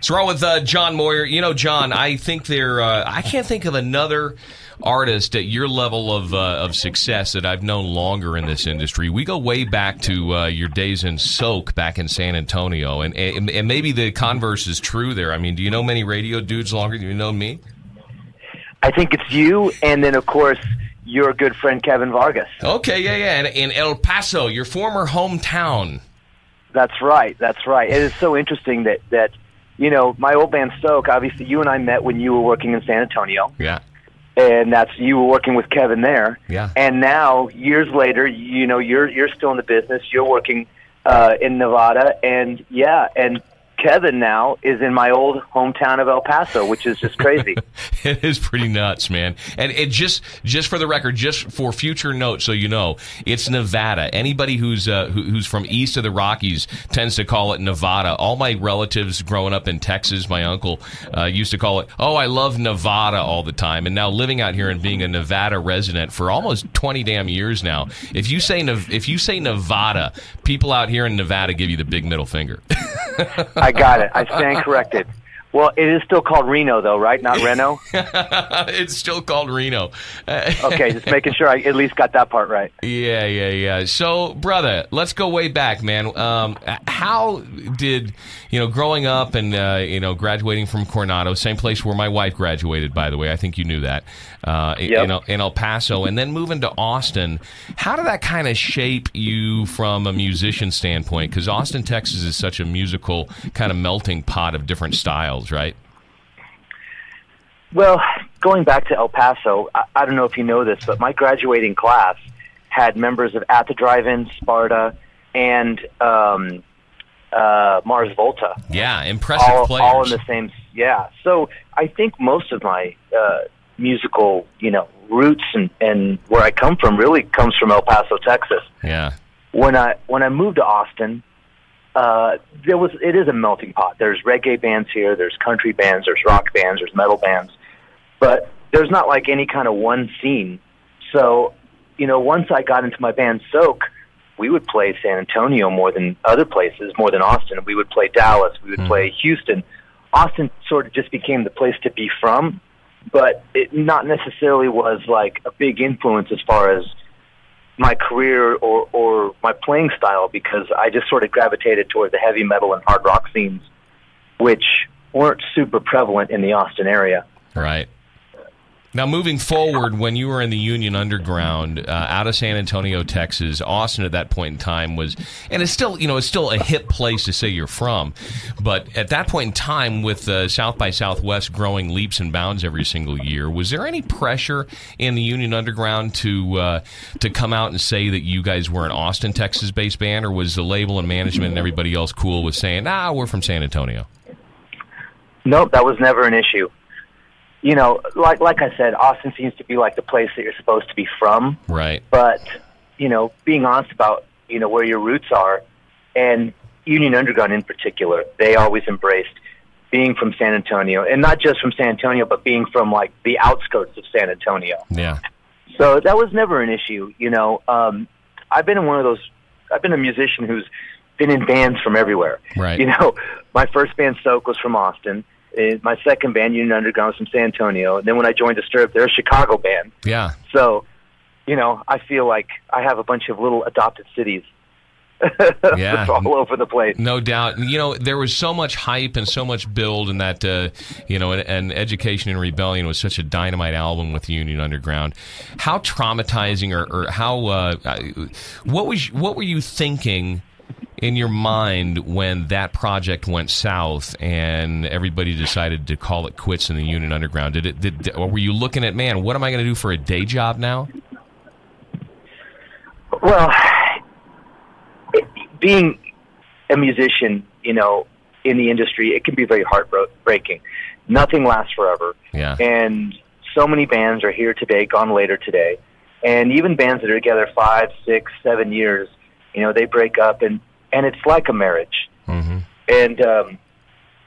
So we're on with uh, John Moyer. You know, John, I think there. Uh, I can't think of another artist at your level of uh, of success that I've known longer in this industry. We go way back to uh, your days in Soak back in San Antonio, and, and and maybe the converse is true there. I mean, do you know many radio dudes longer than you know me? I think it's you, and then of course your good friend Kevin Vargas. Okay, yeah, yeah, and in El Paso, your former hometown. That's right. That's right. It is so interesting that that you know, my old band Soak, obviously you and I met when you were working in San Antonio. Yeah. And that's you were working with Kevin there. Yeah. And now years later, you know, you're you're still in the business. You're working uh in Nevada and yeah, and Kevin now is in my old hometown of El Paso, which is just crazy. it is pretty nuts, man. And it just just for the record, just for future note, so you know, it's Nevada. Anybody who's uh, who, who's from east of the Rockies tends to call it Nevada. All my relatives growing up in Texas, my uncle uh, used to call it, "Oh, I love Nevada" all the time. And now living out here and being a Nevada resident for almost twenty damn years now, if you say if you say Nevada, people out here in Nevada give you the big middle finger. I got it. I stand corrected. Well, it is still called Reno, though, right? Not Reno. it's still called Reno. okay, just making sure I at least got that part right. Yeah, yeah, yeah. So, brother, let's go way back, man. Um, how did you know growing up and uh, you know graduating from Coronado, same place where my wife graduated, by the way. I think you knew that. Uh, yep. in, in El Paso, and then moving to Austin. How did that kind of shape you from a musician standpoint? Because Austin, Texas, is such a musical kind of melting pot of different styles, right? Well, going back to El Paso, I, I don't know if you know this, but my graduating class had members of At the Drive-In, Sparta, and um, uh, Mars Volta. Yeah, impressive all, players. All in the same. Yeah, so I think most of my uh, musical, you know, roots and, and where I come from really comes from El Paso, Texas. Yeah. When I when I moved to Austin, uh, there was it is a melting pot. There's reggae bands here, there's country bands, there's rock bands, there's metal bands, but there's not like any kind of one scene. So, you know, once I got into my band Soak, we would play San Antonio more than other places, more than Austin. We would play Dallas, we would mm. play Houston. Austin sort of just became the place to be from but it not necessarily was like a big influence as far as my career or or my playing style because I just sort of gravitated toward the heavy metal and hard rock scenes, which weren't super prevalent in the Austin area. Right. Now, moving forward, when you were in the Union Underground uh, out of San Antonio, Texas, Austin at that point in time was, and it's still, you know, it's still a hip place to say you're from, but at that point in time, with uh, South by Southwest growing leaps and bounds every single year, was there any pressure in the Union Underground to uh, to come out and say that you guys were an Austin, Texas-based band, or was the label and management and everybody else cool with saying, "Ah, we're from San Antonio"? Nope, that was never an issue you know, like like I said, Austin seems to be like the place that you're supposed to be from. Right. But you know, being honest about you know where your roots are, and Union Underground in particular, they always embraced being from San Antonio, and not just from San Antonio, but being from like the outskirts of San Antonio. Yeah. So that was never an issue. You know, um, I've been in one of those. I've been a musician who's been in bands from everywhere. Right. You know, my first band Soak was from Austin my second band, Union Underground, was from San Antonio. And then when I joined Disturbed, they're a Chicago band. Yeah. So, you know, I feel like I have a bunch of little adopted cities. yeah, all over the place. No doubt. You know, there was so much hype and so much build, and that uh, you know, and, and, Education and Rebellion was such a dynamite album with Union Underground. How traumatizing, or, or how uh, uh what was what were you thinking? In your mind when that project went south and everybody decided to call it quits in the Union Underground? Did it? Did, or were you looking at man? What am I going to do for a day job now? Well, being a musician, you know, in the industry, it can be very heartbreaking. Nothing lasts forever. Yeah. And so many bands are here today, gone later today. And even bands that are together five, six, seven years, you know, they break up and and it's like a marriage. Mm-hmm. And um,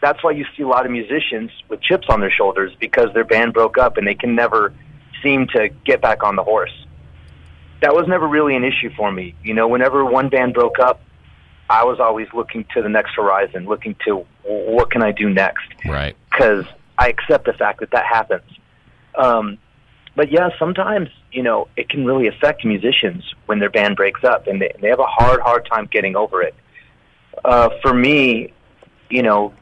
that's why you see a lot of musicians with chips on their shoulders because their band broke up and they can never seem to get back on the horse. That was never really an issue for me. You know, whenever one band broke up, I was always looking to the next horizon, looking to what can I do next. Right. Because I accept the fact that that happens. Um, but yeah, sometimes you know it can really affect musicians when their band breaks up, and they, they have a hard, hard time getting over it. Uh, for me, you know,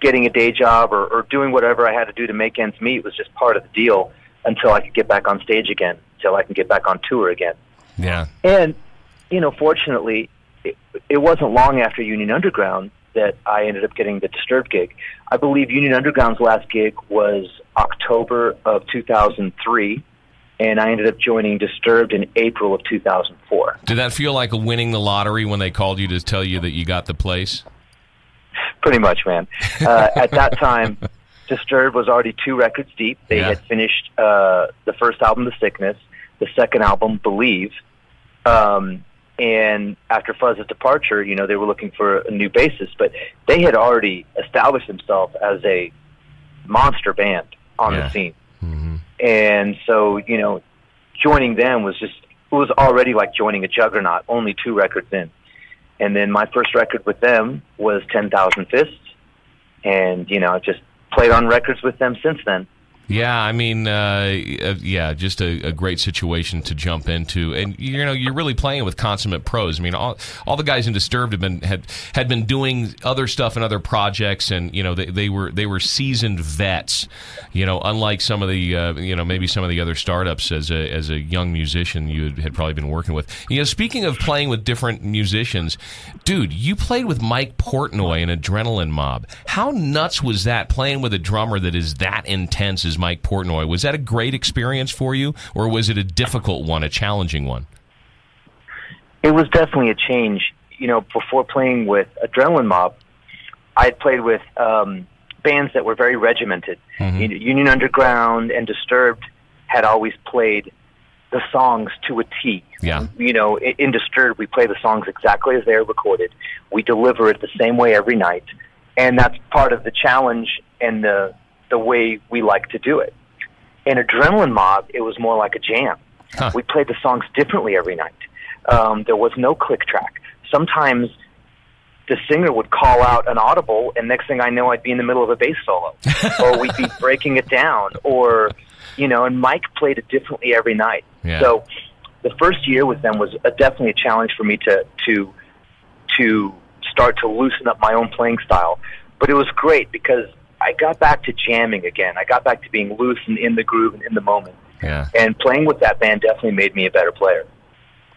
getting a day job or, or doing whatever I had to do to make ends meet was just part of the deal until I could get back on stage again, until I can get back on tour again. Yeah. And you know, fortunately, it, it wasn't long after Union Underground that I ended up getting the Disturbed gig. I believe Union Underground's last gig was October of 2003, and I ended up joining Disturbed in April of 2004. Did that feel like winning the lottery when they called you to tell you that you got the place? Pretty much, man. Uh, at that time, Disturbed was already two records deep. They Yeah. had finished uh, the first album, The Sickness, the second album, Believe. Um, and after Fuzz's departure, you know, they were looking for a new bassist, but they had already established themselves as a monster band on Yeah. the scene. hmm And so, you know, joining them was just, it was already like joining a juggernaut, only two records in. And then my first record with them was 10,000 Fists. And, you know, I just played on records with them since then. Yeah, I mean, uh, uh, yeah, just a, a great situation to jump into, and you know, you're really playing with consummate pros. I mean, all, all the guys in Disturbed have been had had been doing other stuff and other projects, and you know, they, they were they were seasoned vets. You know, unlike some of the uh, you know maybe some of the other startups as a as a young musician you had, probably been working with. You know, speaking of playing with different musicians, dude, you played with Mike Portnoy in Adrenaline Mob. How nuts was that playing with a drummer that is that intense Mike Portnoy? Was that a great experience for you, or was it a difficult one, a challenging one? It was definitely a change. You know, before playing with Adrenaline Mob, I had played with um, bands that were very regimented. Mhm. Union Underground and Disturbed had always played the songs to a T. Yeah. You know, in Disturbed, we play the songs exactly as they're recorded. We deliver it the same way every night, and that's part of the challenge and the the way we like to do it. In Adrenaline Mob, it was more like a jam. Huh. We played the songs differently every night. Um, there was no click track. Sometimes the singer would call out an audible, and next thing I know, I'd be in the middle of a bass solo, or we'd be breaking it down, or you know. And Mike played it differently every night. Yeah. So the first year with them was a, definitely a challenge for me to to to start to loosen up my own playing style. But it was great because I got back to jamming again. I got back to being loose and in the groove and in the moment. Yeah. And playing with that band definitely made me a better player.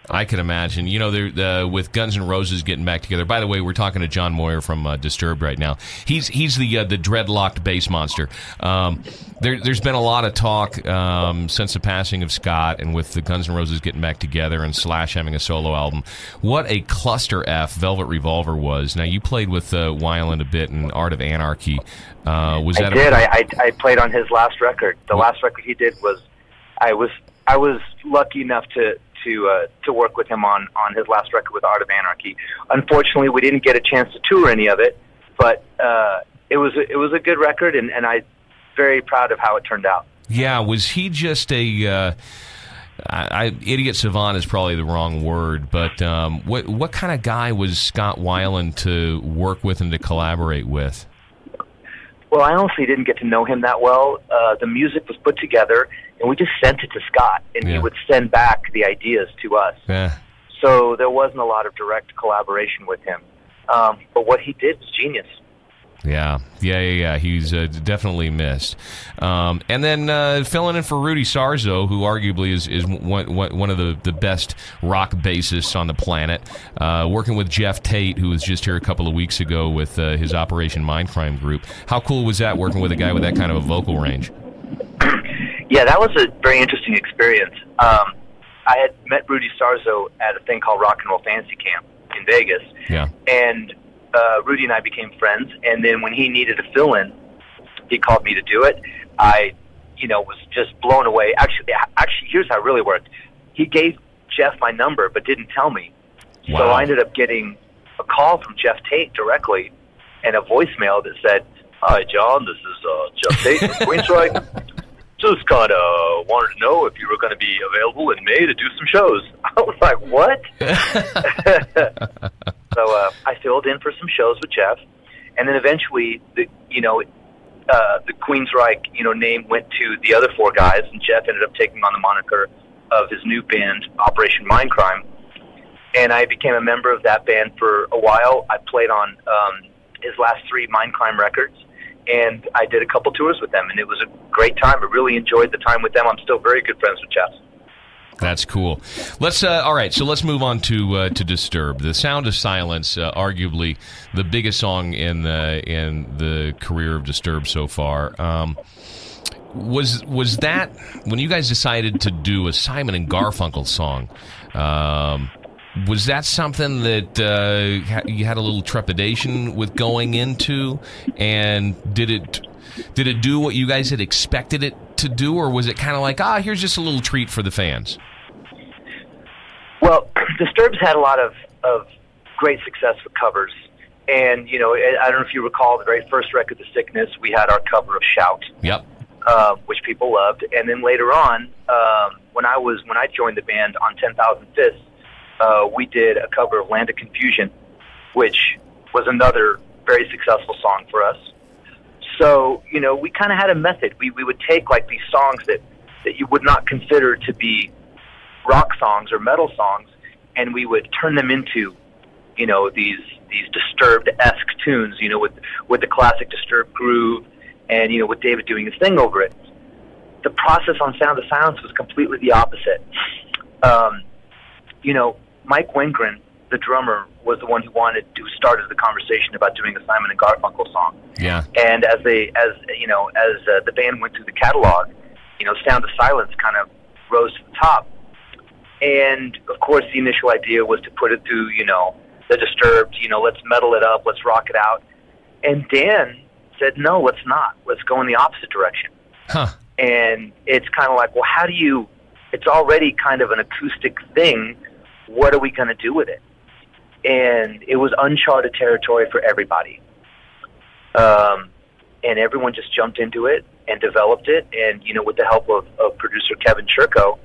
I can imagine. You know, uh, with Guns N' Roses getting back together. By the way, we're talking to John Moyer from uh, Disturbed right now. He's he's the uh, the dreadlocked bass monster. Um, there, there's been a lot of talk um, since the passing of Scott, and with the Guns N' Roses getting back together and Slash having a solo album. What a cluster f Velvet Revolver was. Now you played with uh, Weiland a bit in Art of Anarchy. Uh, was I that did. A, I, I I played on his last record. The last record he did was, I was I was lucky enough to to uh, to work with him on on his last record with Art of Anarchy. Unfortunately, we didn't get a chance to tour any of it, but uh, it was a, it was a good record, and and I very proud of how it turned out. Yeah, was he just a? Uh, I, I, idiot savant is probably the wrong word, but um, what what kind of guy was Scott Weiland to work with and to collaborate with? Well, I honestly didn't get to know him that well. Uh, the music was put together, and we just sent it to Scott, and Yeah. he would send back the ideas to us. Yeah, So there wasn't a lot of direct collaboration with him. Um, but what he did was genius. yeah, yeah, yeah. yeah. He's uh, definitely missed. Um, and then uh, filling in for Rudy Sarzo, who arguably is is one, one one of the, the best rock bassists on the planet. Uh, working with Geoff Tate, who was just here a couple of weeks ago with uh, his Operation Mindcrime group. How cool was that working with a guy with that kind of a vocal range? Yeah, that was a very interesting experience. Um, I had met Rudy Sarzo at a thing called Rock and Roll Fantasy Camp in Vegas, Yeah. and uh, Rudy and I became friends. And then when he needed a fill-in, he called me to do it. I, you know, was just blown away. Actually, actually, here's how it really worked. He gave Geoff my number, but didn't tell me. So I ended up getting a call from Geoff Tate directly, and a voicemail that said, "Hi, John. This is uh, Geoff Tate from Queensryche. Just kind of wanted to know if you were going to be available in May to do some shows." I was like, "What?" so uh, I filled in for some shows with Geoff, and then eventually, the you know, uh, the Queensryche you know name went to the other four guys, and Geoff ended up taking on the moniker of his new band, Operation Mindcrime. And I became a member of that band for a while. I played on um, his last three Mindcrime records, and I did a couple tours with them, and it was a great time. I really enjoyed the time with them. I'm still very good friends with Geoff. That's cool. Let's uh, all right. So let's move on to uh, to Disturb. The Sound of Silence, uh, arguably the biggest song in the in the career of Disturb so far. Um, was was that when you guys decided to do a Simon and Garfunkel song? Um, was that something that uh, you had a little trepidation with going into, and did it did it do what you guys had expected it to do, or was it kind of like ah, here's just a little treat for the fans? Well, Disturbs had a lot of of great success with covers, and you know I don't know if you recall the very first record, The Sickness, we had our cover of Shout. Yep uh, which people loved. And then later on, um, when I was when I joined the band on Ten Thousand Fists, uh, we did a cover of Land of Confusion, which was another very successful song for us. So you know, we kind of had a method. We we would take like these songs that that you would not consider to be rock songs or metal songs, and we would turn them into you know these these disturbed esque tunes. You know, with with the classic disturbed groove and you know with David doing his thing over it. The process on Sound of Silence was completely the opposite. Um, you know, Mike Wengren, the drummer, was the one who wanted to started the conversation about doing a Simon and Garfunkel song. Yeah. And as they, as you know, as uh, the band went through the catalog, you know, Sound of Silence kind of rose to the top. And of course, the initial idea was to put it through, you know, the Disturbed. You know, let's metal it up, let's rock it out. And Dan said, no, let's not. Let's go in the opposite direction. Huh. And it's kind of like, well, how do you? It's already kind of an acoustic thing. What are we going to do with it? And it was uncharted territory for everybody. Um, and everyone just jumped into it and developed it. And you know, with the help of, of producer Kevin Churko,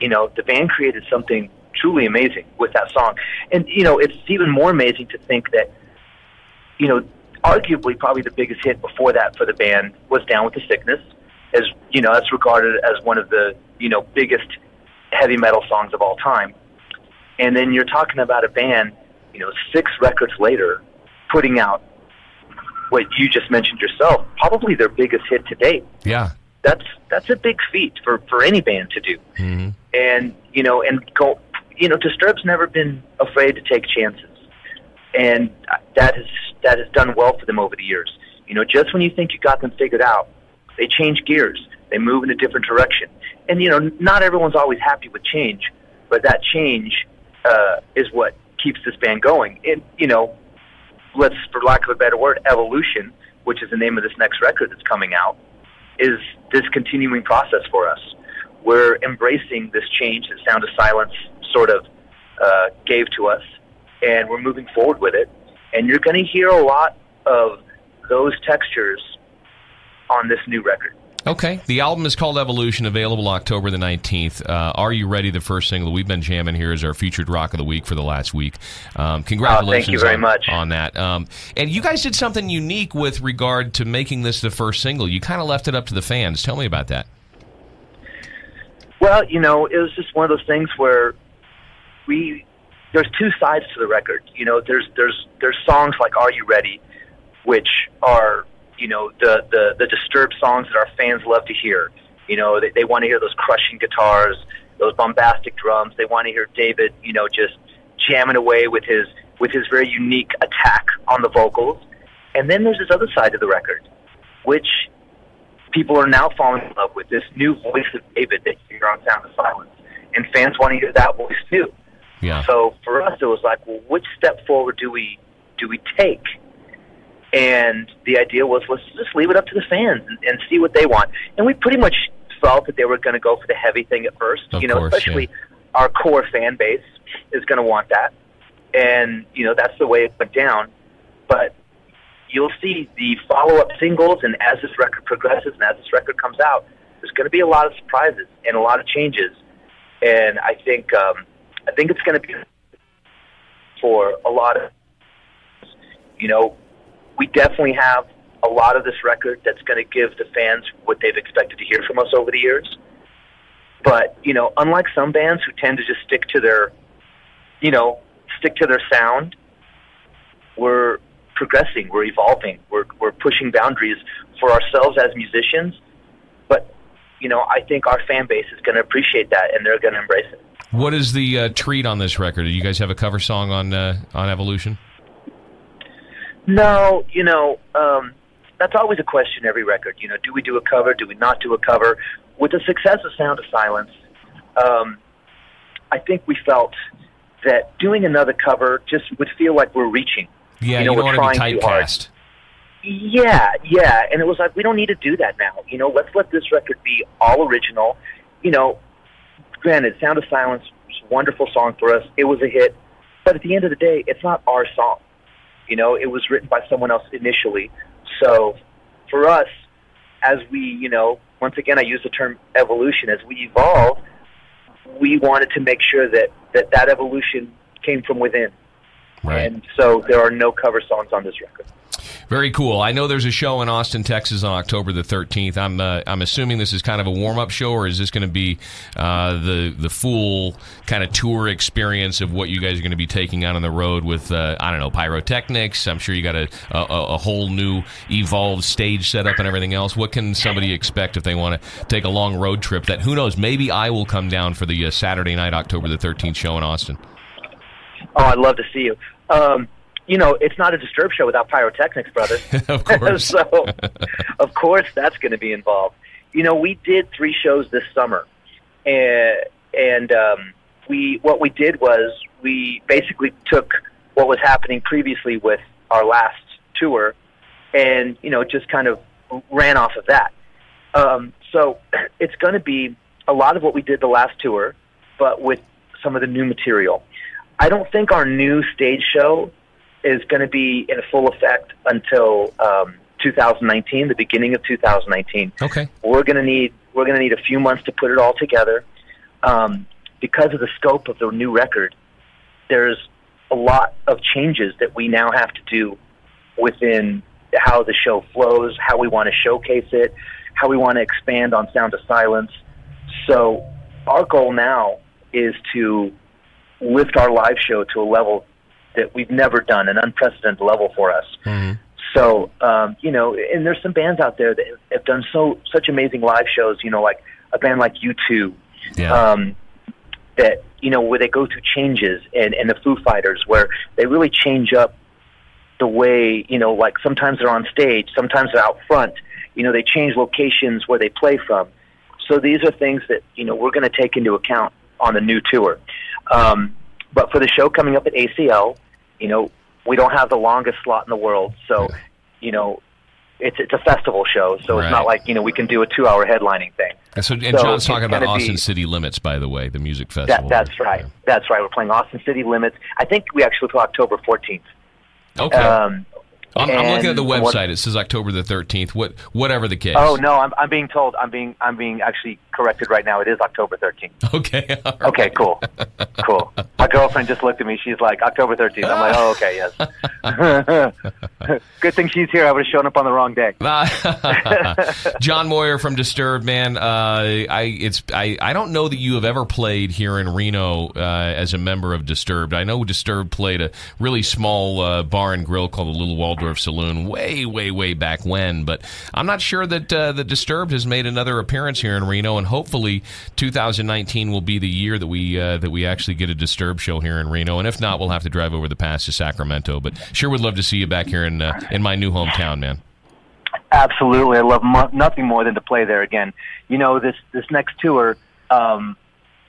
you know, the band created something truly amazing with that song. And you know, it's even more amazing to think that, you know, arguably probably the biggest hit before that for the band was Down with the Sickness, as you know that's regarded as one of the you know biggest heavy metal songs of all time. And then you're talking about a band, you know, six records later, putting out what you just mentioned yourself, probably their biggest hit to date. Yeah, that's that's a big feat for for any band to do. Mm-hmm. And you know, and go, you know, Disturbed's never been afraid to take chances, and that has that has done well for them over the years. You know, just when you think you got them figured out, they change gears. They move in a different direction. And, you know, not everyone's always happy with change, but that change uh, is what keeps this band going. And, you know, let's, for lack of a better word, evolution, which is the name of this next record that's coming out, is this continuing process for us. We're embracing this change that Sound of Silence sort of uh, gave to us, and we're moving forward with it and you're going to hear a lot of those textures on this new record. Okay. The album is called Evolution, available October the 19th. Uh, Are You Ready? The first single we've been jamming here is our featured rock of the week for the last week. Um, congratulations oh, thank you very on, much. on that. Um, and you guys did something unique with regard to making this the first single. You kind of left it up to the fans. Tell me about that. Well, you know, it was just one of those things where we there's two sides to the record. You know, there's there's there's songs like "Are You Ready," which are you know the the the disturbed songs that our fans love to hear. You know, they, they want to hear those crushing guitars, those bombastic drums. They want to hear David, you know, just jamming away with his with his very unique attack on the vocals. And then there's this other side of the record, which people are now falling in love with this new voice of David that you hear on Sound of Silence, and fans want to hear that voice too. Yeah. So for us, it was like, well, which step forward do we do we take? And the idea was, let's just leave it up to the fans and, and see what they want. And we pretty much felt that they were going to go for the heavy thing at first. Of you know, course, especially yeah. our core fan base is going to want that, and you know that's the way it went down. But you'll see the follow-up singles, and as this record progresses and as this record comes out, there's going to be a lot of surprises and a lot of changes. And I think um, I think it's going to be for a lot of, you know, we definitely have a lot of this record that's going to give the fans what they've expected to hear from us over the years. But you know, unlike some bands who tend to just stick to their, you know, stick to their sound, we're progressing, we're evolving, we're we're pushing boundaries for ourselves as musicians. But you know, I think our fan base is going to appreciate that, and they're going to embrace it. What is the uh, treat on this record? Do you guys have a cover song on uh, on Evolution? No, you know, um, that's always a question every record. You know, do we do a cover? Do we not do a cover? With the success of Sound of Silence, um, I think we felt that doing another cover just would feel like we're reaching. Yeah, you know, you don't want to be typecast. Yeah, yeah, and it was like we don't need to do that now. You know, let's let this record be all original. You know, granted, Sound of Silence was a wonderful song for us. It was a hit, but at the end of the day, it's not our song. You know, it was written by someone else initially. So, for us, as we, you know, once again, I use the term evolution. As we evolve, we wanted to make sure that that, that evolution came from within. Right. And so there are no cover songs on this record. Very cool. I know there's a show in Austin, Texas on October the 13th. I'm uh, I'm assuming this is kind of a warm up show, or is this going to be uh, the the full kind of tour experience of what you guys are going to be taking out on the road with uh, I don't know pyrotechnics? I'm sure you got a, a a whole new evolved stage setup and everything else. What can somebody expect if they want to take a long road trip? That who knows? Maybe I will come down for the uh, Saturday night, October the 13th show in Austin. Oh, I'd love to see you. Um, you know, it's not a disturb show without pyrotechnics, brother. of course. so, of course, that's going to be involved. You know, we did three shows this summer, and and um, we what we did was we basically took what was happening previously with our last tour, and you know, just kind of ran off of that. Um, so it's going to be a lot of what we did the last tour, but with some of the new material. I don't think our new stage show is going to be in full effect until um, 2019, the beginning of 2019. Okay. We're going to need we're going to need a few months to put it all together. Um, because of the scope of the new record, there's a lot of changes that we now have to do within how the show flows, how we want to showcase it, how we want to expand on Sound of Silence. So our goal now is to lift our live show to a level that we've never done, an unprecedented level for us. Mhm. So, um, you know, and there's some bands out there that have done so such amazing live shows. You know, like a band like U2, Yeah. um, that you know where they go through changes, and and the Foo Fighters, where they really change up the way you know, like sometimes they're on stage, sometimes they're out front. You know, they change locations where they play from. So these are things that you know we're going to take into account on the new tour. Um, but for the show coming up at ACL, you know, we don't have the longest slot in the world, so you know, it's it's a festival show, so Right. it's not like you know we can do a two-hour headlining thing. And so, and So John's talking about Austin be- City Limits, by the way, the music That festival. that's right. That's right. We're playing Austin City Limits. I think we actually play October 14th. Okay. Um, I'm, I'm looking at the and what- website. It says October the 13th. What, whatever the case. oh no, I'm I'm being told I'm being I'm being actually corrected right now. It is October 13th. Okay. right. Okay, cool, cool. My girlfriend just looked at me. She's like October 13th. I'm like, oh okay, yes. Good thing she's here. I would have shown up on the wrong day. John Moyer from Disturbed, man. Uh, I it's I, I don't know that you have ever played here in Reno uh, as a member of Disturbed. I know Disturbed played a really small uh, bar and grill called the Little Waldorf Saloon way, way, way back when. But I'm not sure that uh, the Disturbed has made another appearance here in Reno, and hopefully 2019 will be the year that we uh, that we actually get a Disturbed show here in Reno. And if not, we'll have to drive over the pass to Sacramento. But sure, would love to see you back here in uh, in my new hometown, man. Absolutely, I love mo- nothing more than to play there again. You know, this this next tour, um,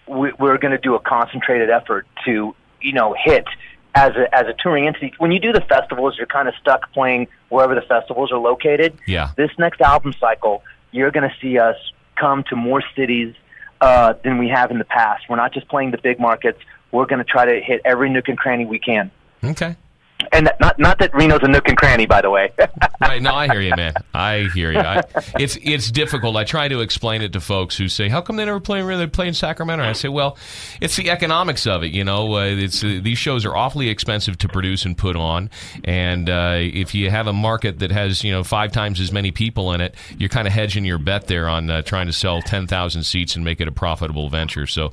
we, we're going to do a concentrated effort to you know hit as a as a touring entity. When you do the festivals, you're kind of stuck playing wherever the festivals are located. Yeah. This next album cycle, you're going to see us come to more cities uh, than we have in the past. We're not just playing the big markets. We're going to try to hit every nook and cranny we can. Okay. And not not that Reno's a nook and cranny, by the way. right? No, I hear you, man. I hear you. I, it's it's difficult. I try to explain it to folks who say, "How come they never play? They play in Sacramento?" And I say, "Well, it's the economics of it. You know, uh, it's uh, these shows are awfully expensive to produce and put on, and uh, if you have a market that has you know five times as many people in it, you're kind of hedging your bet there on uh, trying to sell ten thousand seats and make it a profitable venture. So,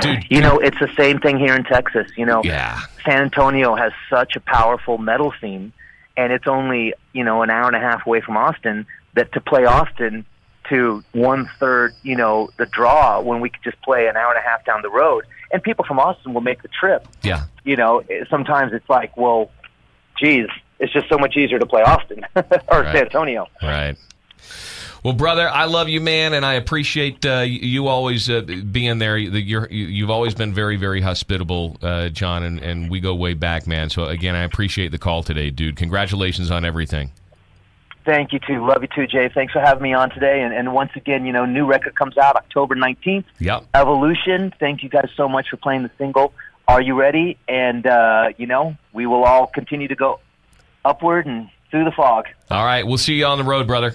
dude, you know, it's the same thing here in Texas. You know, yeah. San Antonio has such a powerful metal scene, and it's only you know an hour and a half away from Austin. That to play Austin to one third, you know, the draw when we could just play an hour and a half down the road, and people from Austin will make the trip. Yeah. You know, sometimes it's like, well, geez, it's just so much easier to play Austin or right. San Antonio. Right. Well, brother, I love you, man, and I appreciate uh, you always uh, being there. You're, you've always been very, very hospitable, uh, John, and, and we go way back, man. So, again, I appreciate the call today, dude. Congratulations on everything. Thank you, too. Love you, too, Jay. Thanks for having me on today. And, and once again, you know, new record comes out October 19th. Yep. Evolution. Thank you guys so much for playing the single. Are you ready? And, uh, you know, we will all continue to go upward and through the fog. All right. We'll see you on the road, brother.